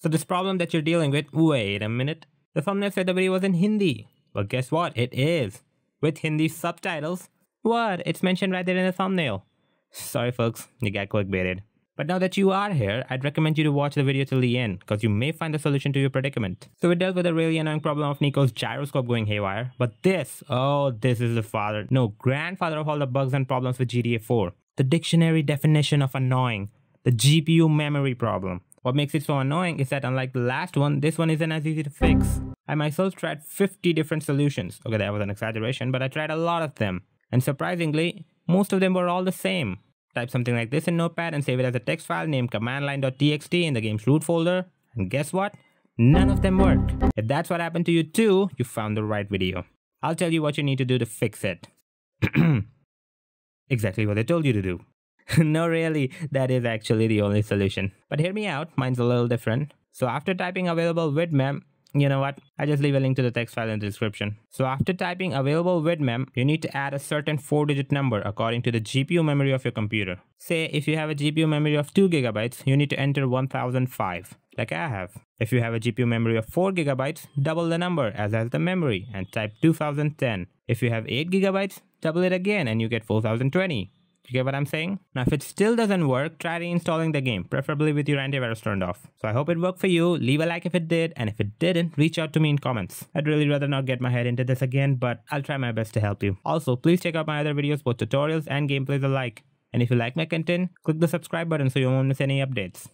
So this problem that you're dealing with, wait a minute. The thumbnail said the video was in Hindi. Well, guess what? It is. With Hindi subtitles. What? It's mentioned right there in the thumbnail. Sorry folks, you got clickbaited. But now that you are here, I'd recommend you to watch the video till the end, because you may find the solution to your predicament. So we dealt with a really annoying problem of Niko's gyroscope going haywire, but this, oh, this is the father, no, grandfather of all the bugs and problems with GTA 4. The dictionary definition of annoying, the GPU memory problem. What makes it so annoying is that unlike the last one, this one isn't as easy to fix. I myself tried 50 different solutions. Okay, that was an exaggeration, but I tried a lot of them. And surprisingly, most of them were all the same. Type something like this in Notepad and save it as a text file named commandline.txt in the game's root folder. And guess what? None of them work. If that's what happened to you too, you found the right video. I'll tell you what you need to do to fix it. exactly what I told you to do. no, really, that is actually the only solution. But hear me out, mine's a little different. So after typing available vidmem, you know what? I just leave a link to the text file in the description. So after typing available vidmem, you need to add a certain 4-digit number according to the GPU memory of your computer. Say if you have a GPU memory of 2 gigabytes, you need to enter 1005, like I have. If you have a GPU memory of 4 gigabytes, double the number as has the memory and type 2010. If you have 8 gigabytes, double it again and you get 4020. You get what I'm saying? Now, if it still doesn't work, try reinstalling the game, preferably with your antivirus turned off. So I hope it worked for you. Leave a like if it did, and if it didn't, reach out to me in comments. I'd really rather not get my head into this again, but I'll try my best to help you. Also, please check out my other videos, both tutorials and gameplays alike. And if you like my content, click the subscribe button so you won't miss any updates.